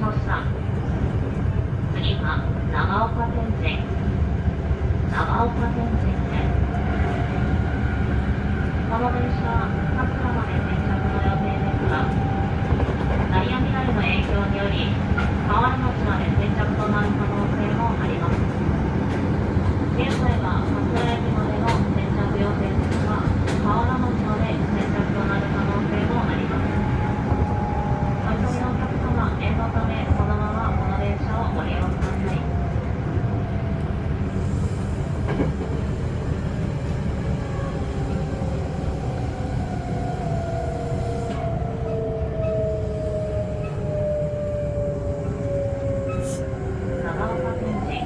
ました次は長岡天神。長岡天神です。この電車は桂まで先着の予定ですがダイヤ乱れの影響により河原町まで先着となる可能性もあります現在は桂駅までの先着予定ですが河原町まで先着となる可能性もありますお急ぎのお客様念のためこのままこの電車をご利用ください長岡天神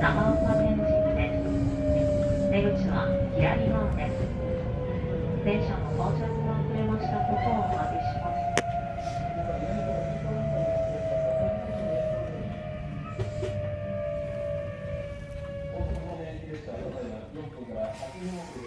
長岡天神です出口は左側です電車の到着が遅れました。ことをお詫びします「